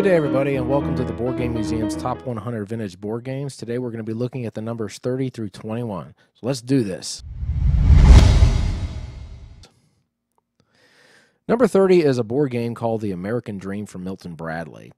Good day, everybody, and welcome to the Board Game Museum's Top 100 Vintage Board Games. Today we're going to be looking at the numbers 30 through 21. So let's do this. Number 30 is a board game called The American Dream from Milton Bradley.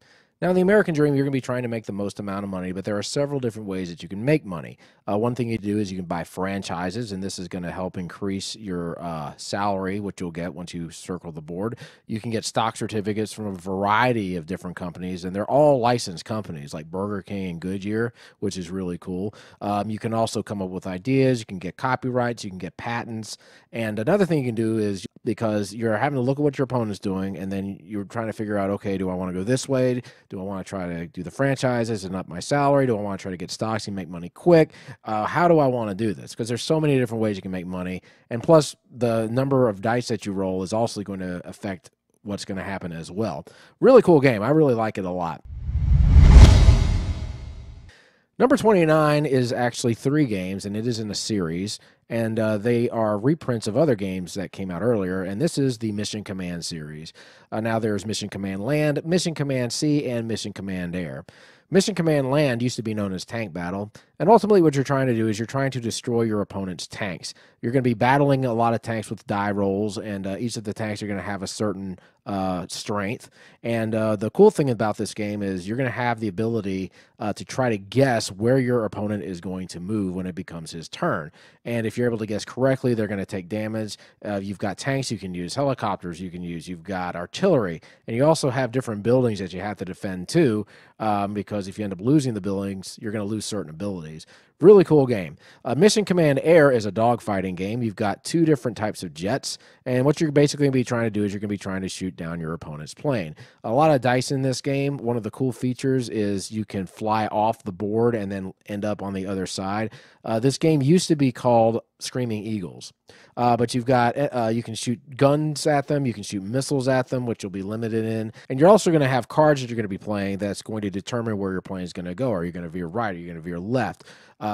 Now, in the American Dream, you're going to be trying to make the most amount of money, but there are several different ways that you can make money. Uh, one thing you do is you can buy franchises, and this is going to help increase your uh, salary, which you'll get once you circle the board. You can get stock certificates from a variety of different companies, and they're all licensed companies like Burger King and Goodyear, which is really cool. Um, you can also come up with ideas, you can get copyrights, you can get patents. And another thing you can do is because you're having to look at what your opponent's doing, and then you're trying to figure out, okay, do I want to go this way? Do I want to try to do the franchises and up my salary? Do I want to try to get stocks and make money quick? Uh, how do I want to do this? Because there's so many different ways you can make money, and plus the number of dice that you roll is also going to affect what's going to happen as well. Really cool game. I really like it a lot. Number 29 is actually three games, and it is in a series, and uh, they are reprints of other games that came out earlier, and this is the Mission Command series. Uh, now there's Mission Command Land, Mission Command Sea, and Mission Command Air. Mission Command Land used to be known as Tank Battle, and ultimately what you're trying to do is you're trying to destroy your opponent's tanks. You're going to be battling a lot of tanks with die rolls, and uh, each of the tanks are going to have a certain uh, strength. And uh, the cool thing about this game is you're going to have the ability uh, to try to guess where your opponent is going to move when it becomes his turn. And if you're able to guess correctly, they're going to take damage. Uh, you've got tanks you can use, helicopters you can use, you've got artillery, and you also have different buildings that you have to defend too, um, because if you end up losing the buildings, you're going to lose certain abilities plays Really cool game. Uh, Mission Command Air is a dogfighting game. You've got two different types of jets, and what you're basically going to be trying to do is you're going to be trying to shoot down your opponent's plane. A lot of dice in this game. One of the cool features is you can fly off the board and then end up on the other side. Uh, this game used to be called Screaming Eagles. Uh, but you've got uh, you can shoot guns at them, you can shoot missiles at them, which you'll be limited in, and you're also going to have cards that you're going to be playing that's going to determine where your plane is going to go. Are you going to veer right? Are you going to veer left? Uh,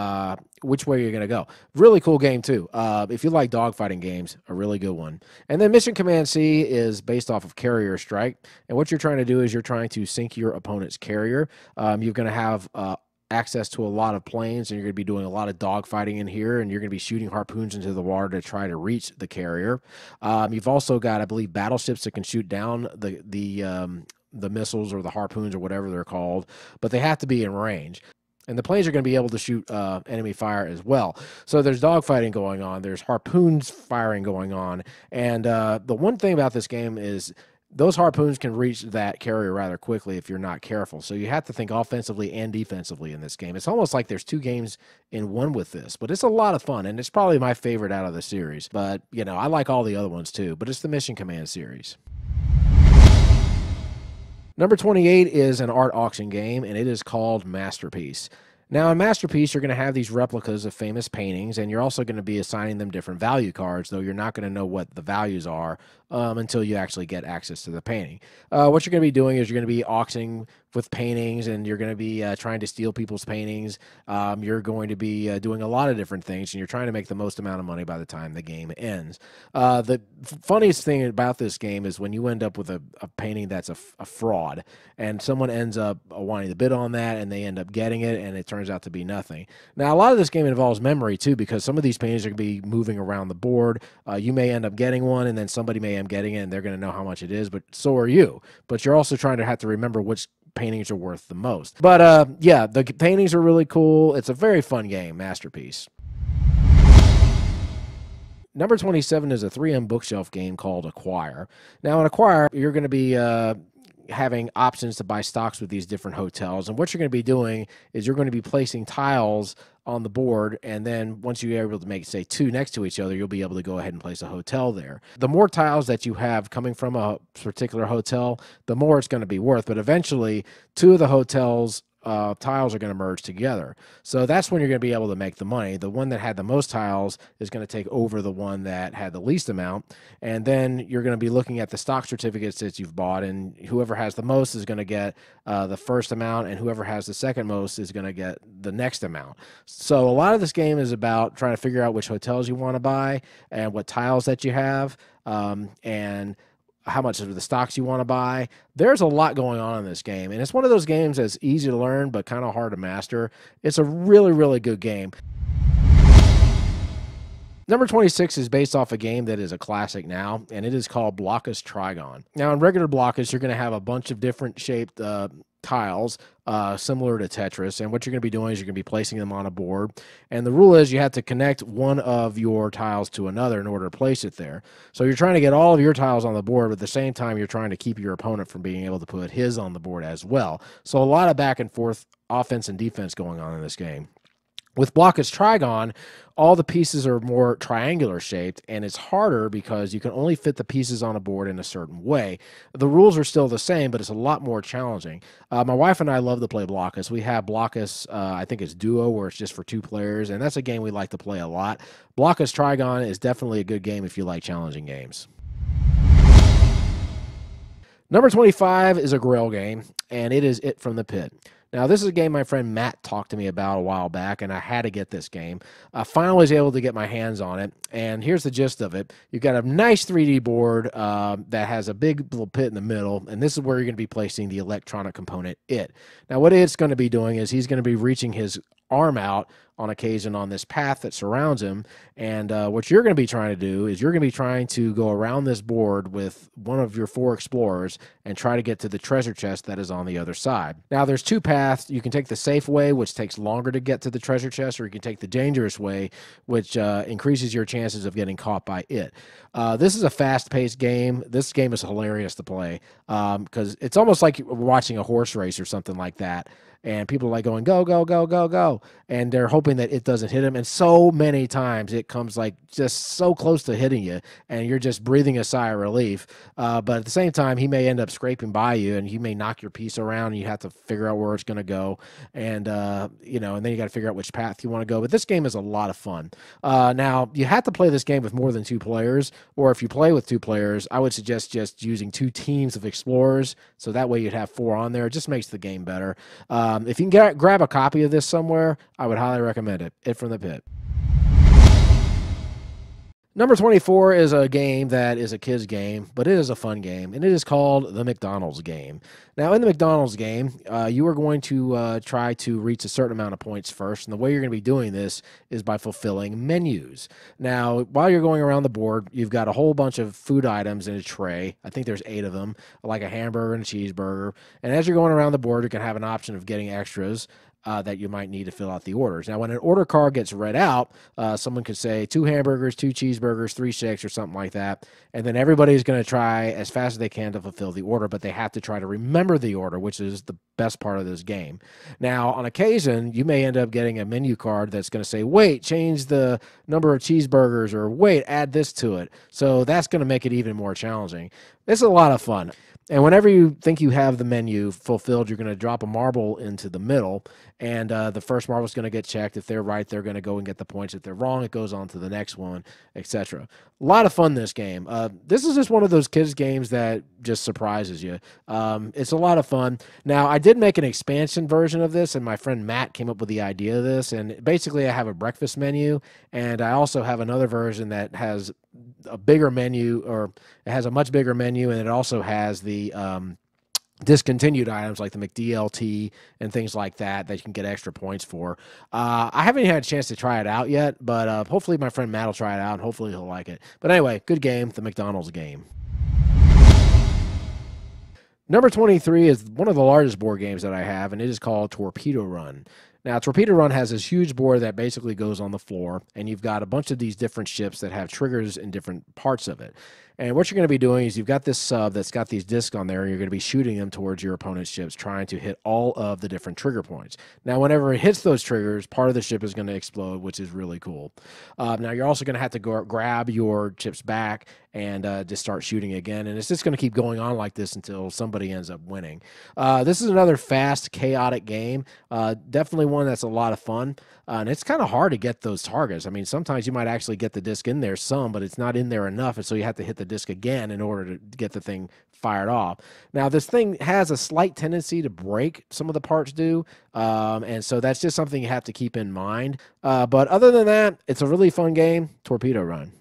which way you're going to go? Really cool game too. Uh, if you like dogfighting games, a really good one. And then Mission Command Sea is based off of Carrier Strike, and what you're trying to do is you're trying to sink your opponent's carrier. Um, you're going to have uh, access to a lot of planes and you're going to be doing a lot of dogfighting in here and you're going to be shooting harpoons into the water to try to reach the carrier um, you've also got i believe battleships that can shoot down the the um, the missiles or the harpoons or whatever they're called but they have to be in range and the planes are going to be able to shoot uh, enemy fire as well. So there's dogfighting going on. There's harpoons firing going on. And uh, the one thing about this game is those harpoons can reach that carrier rather quickly if you're not careful. So you have to think offensively and defensively in this game. It's almost like there's two games in one with this, but it's a lot of fun and it's probably my favorite out of the series. But, you know, I like all the other ones too, but it's the Mission Command series. Number 28 is an art auction game and it is called Masterpiece. Now, in Masterpiece, you're going to have these replicas of famous paintings, and you're also going to be assigning them different value cards, though you're not going to know what the values are um, until you actually get access to the painting. Uh, what you're going to be doing is you're going to be auctioning with paintings, and you're going to be uh, trying to steal people's paintings. Um, you're going to be uh, doing a lot of different things, and you're trying to make the most amount of money by the time the game ends. Uh, the funniest thing about this game is when you end up with a, a painting that's a, a, fraud, and someone ends up uh, wanting to bid on that, and they end up getting it, and it turns out to be nothing. Now, a lot of this game involves memory too, because some of these paintings are going to be moving around the board. Uh, you may end up getting one, and then somebody may up getting it, and they're going to know how much it is, but so are you. But you're also trying to have to remember which paintings are worth the most. But uh, yeah, the paintings are really cool. It's a very fun game, masterpiece. Number 27 is a 3M bookshelf game called Acquire. Now, in Acquire, you're going to be uh, having options to buy stocks with these different hotels. And what you're going to be doing is you're going to be placing tiles on the board and then once you're able to make say two next to each other you'll be able to go ahead and place a hotel there the more tiles that you have coming from a particular hotel the more it's going to be worth but eventually two of the hotels uh, tiles are going to merge together. So that's when you're going to be able to make the money. The one that had the most tiles is going to take over the one that had the least amount. And then you're going to be looking at the stock certificates that you've bought, and whoever has the most is going to get uh, the first amount, and whoever has the second most is going to get the next amount. So a lot of this game is about trying to figure out which hotels you want to buy and what tiles that you have. Um, and how much of the stocks you want to buy. There's a lot going on in this game, and it's one of those games that's easy to learn but kind of hard to master. It's a really, really good game. Number 26 is based off a game that is a classic now, and it is called Blokus Trigon. Now, in regular Blokus, you're going to have a bunch of different shaped uh, tiles uh, similar to Tetris. And what you're going to be doing is you're going to be placing them on a board. And the rule is you have to connect one of your tiles to another in order to place it there. So you're trying to get all of your tiles on the board, but at the same time, you're trying to keep your opponent from being able to put his on the board as well. So a lot of back and forth offense and defense going on in this game. With Blokus Trigon, all the pieces are more triangular shaped, and it's harder because you can only fit the pieces on a board in a certain way. The rules are still the same, but it's a lot more challenging. Uh, my wife and I love to play Blokus. We have Blokus, uh, I think it's Duo, where it's just for two players, and that's a game we like to play a lot. Blokus Trigon is definitely a good game if you like challenging games. Number 25 is a Grail game, and it is It from the Pit. Now, this is a game my friend Matt talked to me about a while back, and I had to get this game. I finally was able to get my hands on it, and here's the gist of it. You've got a nice 3D board uh, that has a big little pit in the middle, and this is where you're going to be placing the electronic component, it. Now, what it's going to be doing is he's going to be reaching his arm out on occasion on this path that surrounds him. And uh, what you're going to be trying to do is you're going to be trying to go around this board with one of your four explorers and try to get to the treasure chest that is on the other side. Now, there's two paths. You can take the safe way, which takes longer to get to the treasure chest, or you can take the dangerous way, which uh, increases your chances of getting caught by it. Uh, this is a fast paced game. This game is hilarious to play because um, it's almost like watching a horse race or something like that and people are like going go go go go go and they're hoping that it doesn't hit them and so many times it comes like just so close to hitting you and you're just breathing a sigh of relief uh, but at the same time he may end up scraping by you and he may knock your piece around and you have to figure out where it's going to go and uh, you know and then you got to figure out which path you want to go but this game is a lot of fun. Uh, now you have to play this game with more than two players or if you play with two players i would suggest just using two teams of explorers so that way you'd have four on there it just makes the game better. Uh, um, if you can get, grab a copy of this somewhere, I would highly recommend it. It from the Pit. Number 24 is a game that is a kid's game, but it is a fun game, and it is called the McDonald's game. Now, in the McDonald's game, uh, you are going to uh, try to reach a certain amount of points first, and the way you're going to be doing this is by fulfilling menus. Now, while you're going around the board, you've got a whole bunch of food items in a tray. I think there's eight of them, like a hamburger and a cheeseburger. And as you're going around the board, you can have an option of getting extras uh, that you might need to fill out the orders. Now, when an order card gets read out, uh, someone could say two hamburgers, two cheeseburgers, three shakes, or something like that. And then everybody's going to try as fast as they can to fulfill the order, but they have to try to remember the order, which is the best part of this game. Now, on occasion, you may end up getting a menu card that's going to say, wait, change the number of cheeseburgers, or wait, add this to it. So that's going to make it even more challenging. It's a lot of fun. And whenever you think you have the menu fulfilled, you're going to drop a marble into the middle, and uh, the first marble is going to get checked. If they're right, they're going to go and get the points. If they're wrong, it goes on to the next one, etc. A lot of fun this game. Uh, this is just one of those kids games that just surprises you. Um, it's a lot of fun. Now, I did make an expansion version of this, and my friend Matt came up with the idea of this. And basically, I have a breakfast menu, and I also have another version that has a bigger menu, or it has a much bigger menu, and it also has the um, discontinued items like the McDLT and things like that that you can get extra points for. Uh, I haven't had a chance to try it out yet, but uh, hopefully my friend Matt will try it out and hopefully he'll like it. But anyway, good game, the McDonald's game. Number 23 is one of the largest board games that I have, and it is called Torpedo Run. Now, Torpedo Run has this huge board that basically goes on the floor, and you've got a bunch of these different ships that have triggers in different parts of it. And what you're going to be doing is you've got this sub that's got these discs on there, and you're going to be shooting them towards your opponent's ships, trying to hit all of the different trigger points. Now, whenever it hits those triggers, part of the ship is going to explode, which is really cool. Uh, now, you're also going to have to go grab your chips back and uh, just start shooting again. And it's just going to keep going on like this until somebody ends up winning. Uh, this is another fast, chaotic game. Uh, definitely one that's a lot of fun. Uh, and it's kind of hard to get those targets. I mean, sometimes you might actually get the disc in there some, but it's not in there enough. And so you have to hit the disc again in order to get the thing fired off. Now, this thing has a slight tendency to break, some of the parts do. Um, and so that's just something you have to keep in mind. Uh, but other than that, it's a really fun game. Torpedo Run.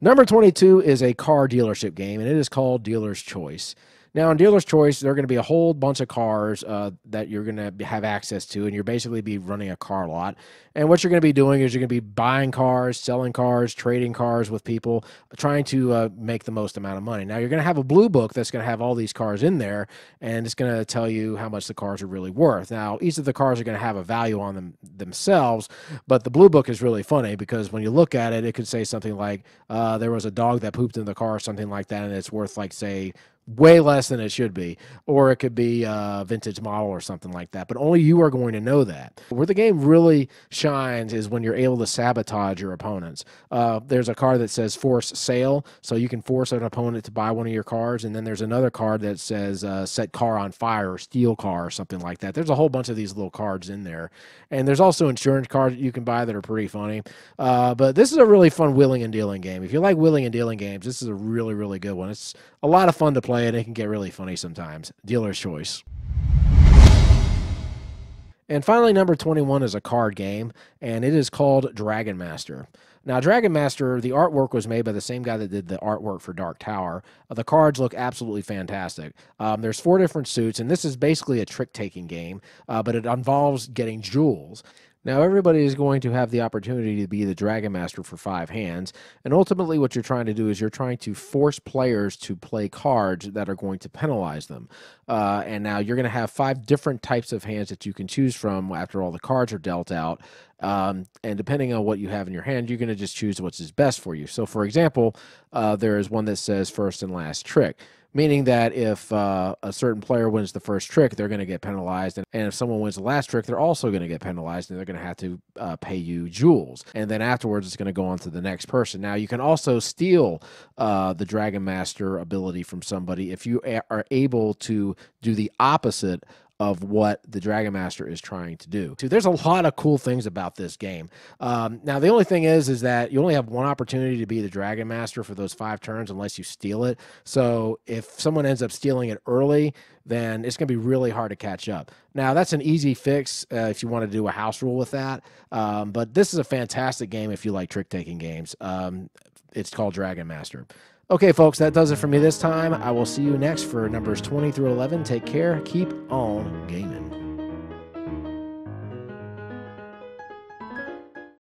Number 22 is a car dealership game, and it is called Dealer's Choice. Now, in dealer's choice, there are going to be a whole bunch of cars uh, that you're going to have access to, and you're basically be running a car lot. And what you're going to be doing is you're going to be buying cars, selling cars, trading cars with people, trying to uh, make the most amount of money. Now, you're going to have a blue book that's going to have all these cars in there, and it's going to tell you how much the cars are really worth. Now, each of the cars are going to have a value on them themselves, but the blue book is really funny because when you look at it, it could say something like uh, there was a dog that pooped in the car or something like that, and it's worth like say way less than it should be, or it could be a vintage model or something like that. But only you are going to know that. Where the game really shines is when you're able to sabotage your opponents. Uh, there's a card that says force sale, so you can force an opponent to buy one of your cars, and then there's another card that says uh, set car on fire or steal car or something like that. There's a whole bunch of these little cards in there, and there's also insurance cards that you can buy that are pretty funny. Uh, but this is a really fun willing and dealing game. If you like willing and dealing games, this is a really really good one. It's a lot of fun to play, and it can get really funny sometimes. Dealer's choice. And finally, number 21 is a card game, and it is called Dragon Master. Now, Dragon Master, the artwork was made by the same guy that did the artwork for Dark Tower. Uh, the cards look absolutely fantastic. Um, there's four different suits, and this is basically a trick taking game, uh, but it involves getting jewels. Now, everybody is going to have the opportunity to be the Dragon Master for five hands, and ultimately, what you're trying to do is you're trying to force players to play cards that are going to penalize them. Uh, and now you're going to have five different types of hands that you can choose from after all the cards are dealt out. Um, and depending on what you have in your hand, you're going to just choose what's best for you. So, for example, uh, there is one that says first and last trick meaning that if uh, a certain player wins the first trick, they're going to get penalized, and, and, if someone wins the last trick, they're also going to get penalized, and they're going to have to uh, pay you jewels, and then afterwards it's going to go on to the next person. Now you can also steal uh, the Dragon Master ability from somebody if you are able to do the opposite of what the Dragon Master is trying to do. So there's a lot of cool things about this game. Um, now the only thing is, is that you only have one opportunity to be the Dragon Master for those five turns unless you steal it. So if someone ends up stealing it early, then it's going to be really hard to catch up. Now that's an easy fix uh, if you want to do a house rule with that. Um, but this is a fantastic game if you like trick taking games. Um, it's called Dragon Master. Okay, folks, that does it for me this time. I will see you next for numbers 20 through 11. Take care. Keep on gaming.